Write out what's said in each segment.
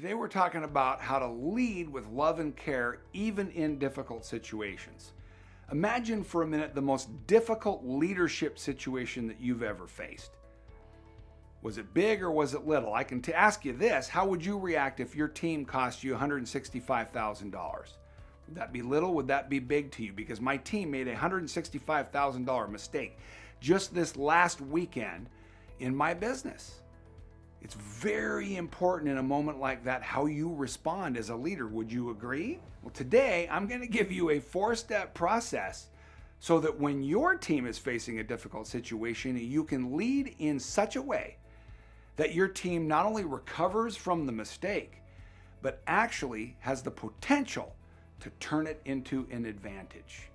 Today we're talking about how to lead with love and care even in difficult situations. Imagine for a minute the most difficult leadership situation that you've ever faced. Was it big or was it little? I can ask you this how would you react if your team cost you $165,000? Would that be little? Would that be big to you? Because my team made a $165,000 mistake just this last weekend in my business. It's very important in a moment like that how you respond as a leader. Would you agree? Well, today I'm going to give you a four step process so that when your team is facing a difficult situation, you can lead in such a way that your team not only recovers from the mistake, but actually has the potential to turn it into an advantage.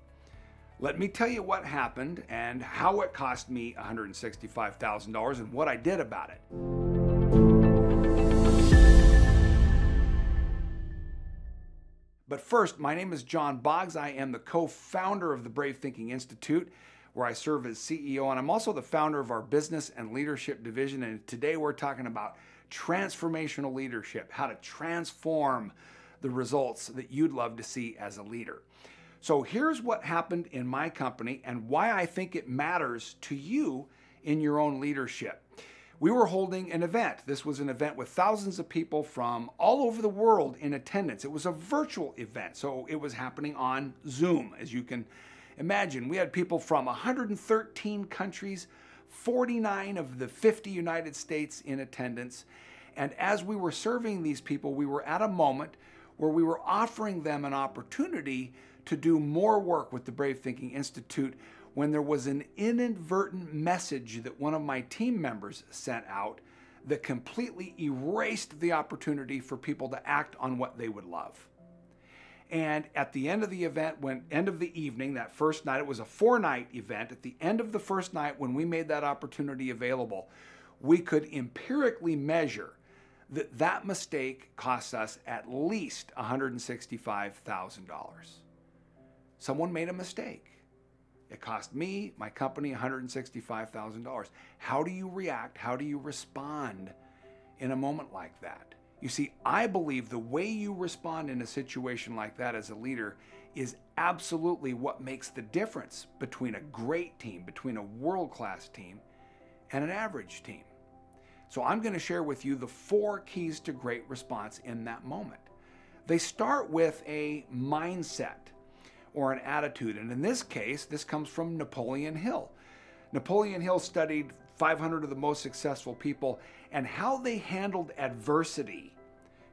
Let me tell you what happened and how it cost me $165,000 and what I did about it. First, my name is John Boggs. I am the co founder of the Brave Thinking Institute, where I serve as CEO, and I'm also the founder of our business and leadership division. And today we're talking about transformational leadership, how to transform the results that you'd love to see as a leader. So here's what happened in my company and why I think it matters to you in your own leadership we were holding an event. This was an event with thousands of people from all over the world in attendance. It was a virtual event, so it was happening on Zoom, as you can imagine. We had people from 113 countries, 49 of the 50 United States in attendance. And as we were serving these people, we were at a moment where we were offering them an opportunity to do more work with the Brave Thinking Institute when there was an inadvertent message that one of my team members sent out that completely erased the opportunity for people to act on what they would love. And at the end of the event, when end of the evening, that first night, it was a four night event. At the end of the first night, when we made that opportunity available, we could empirically measure that that mistake cost us at least $165,000. Someone made a mistake. It cost me, my company, $165,000. How do you react? How do you respond in a moment like that? You see, I believe the way you respond in a situation like that as a leader is absolutely what makes the difference between a great team, between a world class team, and an average team. So, I'm going to share with you the four keys to great response in that moment. They start with a mindset or an attitude. And in this case, this comes from Napoleon Hill. Napoleon Hill studied 500 of the most successful people and how they handled adversity,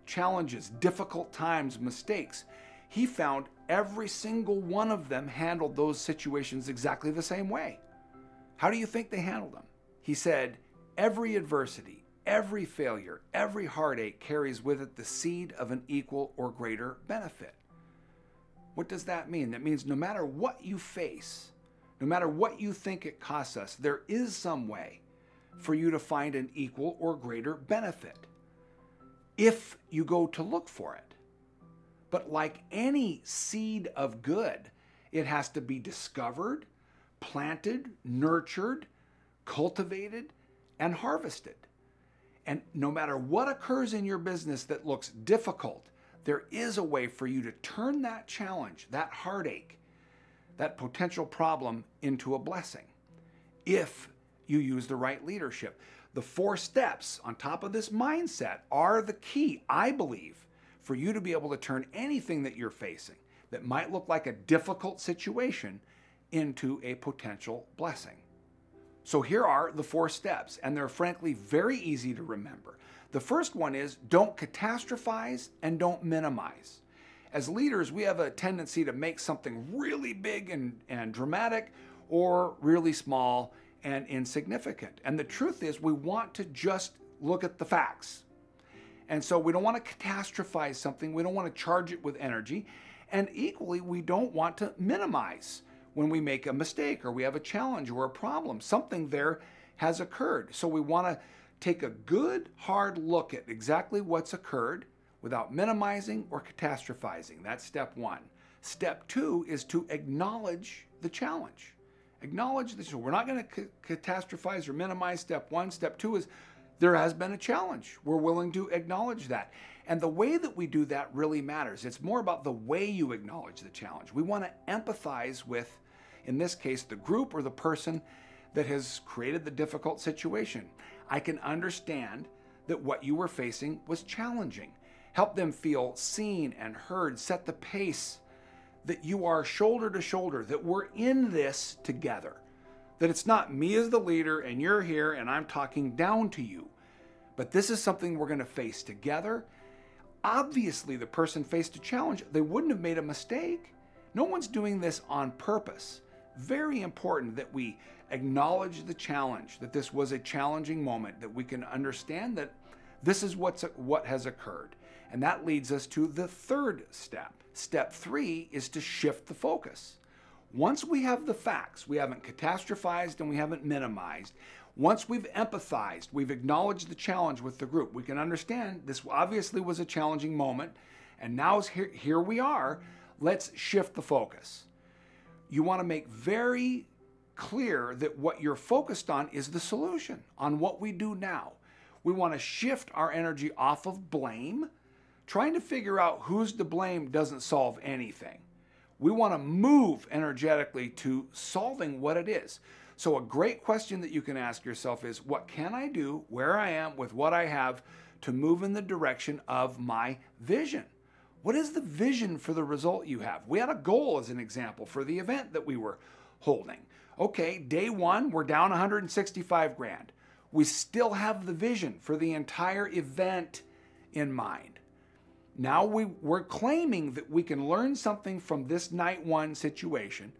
challenges, difficult times, mistakes. He found every single one of them handled those situations exactly the same way. How do you think they handled them? He said, Every adversity, every failure, every heartache carries with it the seed of an equal or greater benefit. What does that mean? That means no matter what you face, no matter what you think it costs us, there is some way for you to find an equal or greater benefit if you go to look for it. But like any seed of good, it has to be discovered, planted, nurtured, cultivated, and harvested. And no matter what occurs in your business that looks difficult, there is a way for you to turn that challenge, that heartache, that potential problem into a blessing if you use the right leadership. The four steps on top of this mindset are the key, I believe, for you to be able to turn anything that you're facing that might look like a difficult situation into a potential blessing. So here are the four steps, and they're frankly very easy to remember. The first one is don't catastrophize and don't minimize. As leaders, we have a tendency to make something really big and, and dramatic or really small and insignificant. And the truth is, we want to just look at the facts. And so we don't want to catastrophize something, we don't want to charge it with energy. And equally, we don't want to minimize when we make a mistake or we have a challenge or a problem. Something there has occurred. So we want to take a good, hard look at exactly what's occurred without minimizing or catastrophizing. That's step one. Step two is to acknowledge the challenge. Acknowledge that we're not going to catastrophize or minimize step one. Step two is there has been a challenge. We're willing to acknowledge that. And the way that we do that really matters. It's more about the way you acknowledge the challenge. We want to empathize with, in this case, the group or the person that has created the difficult situation. I can understand that what you were facing was challenging. Help them feel seen and heard, set the pace that you are shoulder to shoulder, that we're in this together. That it's not me as the leader and you're here and I'm talking down to you. But this is something we're going to face together. Obviously, the person faced a challenge. They wouldn't have made a mistake. No one's doing this on purpose. Very important that we acknowledge the challenge, that this was a challenging moment, that we can understand that this is what's, what has occurred. And that leads us to the third step. Step three is to shift the focus. Once we have the facts, we haven't catastrophized and we haven't minimized. Once we've empathized, we've acknowledged the challenge with the group, we can understand this obviously was a challenging moment, and now here, here we are. Let's shift the focus. You want to make very clear that what you're focused on is the solution, on what we do now. We want to shift our energy off of blame. Trying to figure out who's to blame doesn't solve anything. We want to move energetically to solving what it is. So, a great question that you can ask yourself is what can I do where I am with what I have to move in the direction of my vision? What is the vision for the result you have? We had a goal as an example for the event that we were holding. Okay, day one, we're down 165 grand. We still have the vision for the entire event in mind. Now we, we're claiming that we can learn something from this night one situation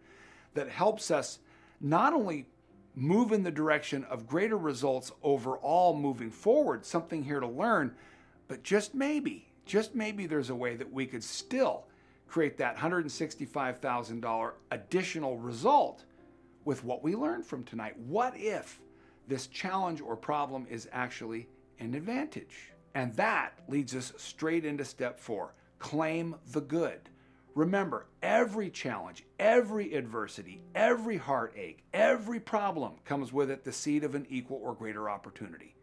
that helps us not only move in the direction of greater results overall moving forward, something here to learn, but just maybe, just maybe there's a way that we could still create that $165,000 additional result with what we learned from tonight. What if this challenge or problem is actually an advantage? And that leads us straight into step four claim the good. Remember, every challenge, every adversity, every heartache, every problem comes with it the seed of an equal or greater opportunity.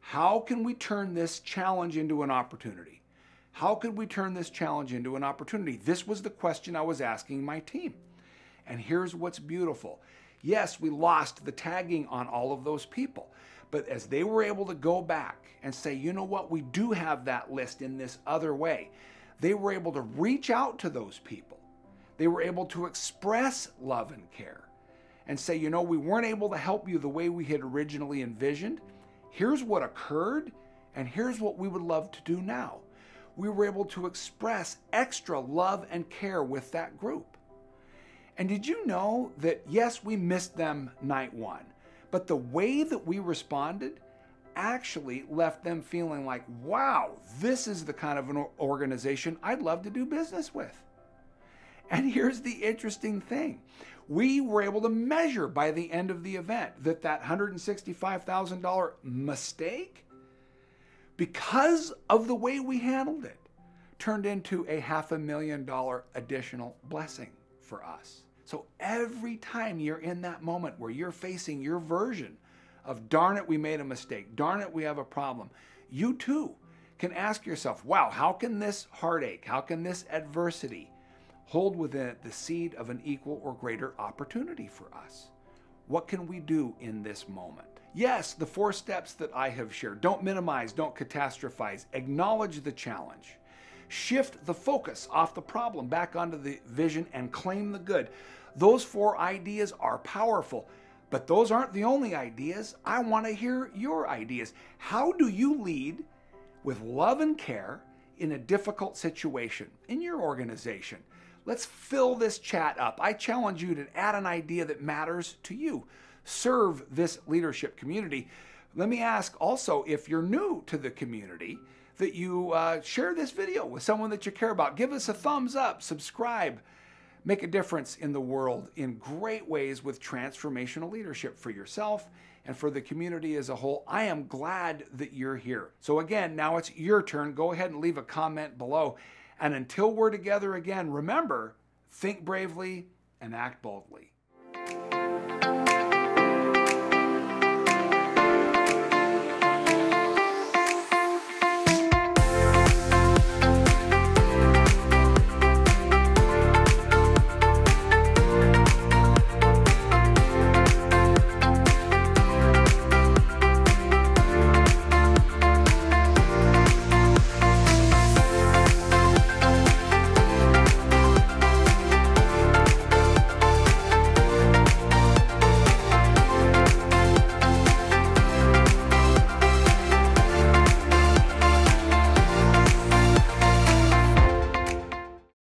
How can we turn this challenge into an opportunity? How could we turn this challenge into an opportunity? This was the question I was asking my team. And here's what's beautiful. Yes, we lost the tagging on all of those people. But as they were able to go back and say, you know what, we do have that list in this other way, they were able to reach out to those people. They were able to express love and care and say, you know, we weren't able to help you the way we had originally envisioned. Here's what occurred, and here's what we would love to do now. We were able to express extra love and care with that group. And did you know that, yes, we missed them night one? But the way that we responded actually left them feeling like, wow, this is the kind of an organization I'd love to do business with. And here's the interesting thing. We were able to measure by the end of the event that that $165,000 mistake, because of the way we handled it, turned into a half a million dollar additional blessing for us. So every time you're in that moment where you're facing your version of darn it, we made a mistake, darn it, we have a problem, you too can ask yourself, wow, how can this heartache, how can this adversity hold within it the seed of an equal or greater opportunity for us? What can we do in this moment? Yes, the four steps that I have shared. Don't minimize, don't catastrophize, acknowledge the challenge. Shift the focus off the problem back onto the vision and claim the good. Those four ideas are powerful, but those aren't the only ideas. I want to hear your ideas. How do you lead with love and care in a difficult situation in your organization? Let's fill this chat up. I challenge you to add an idea that matters to you. Serve this leadership community. Let me ask also if you're new to the community, that you uh, share this video with someone that you care about. Give us a thumbs up, subscribe make a difference in the world in great ways with transformational leadership for yourself and for the community as a whole. I am glad that you're here. So, again, now it's your turn. Go ahead and leave a comment below. And until we're together again, remember think bravely and act boldly.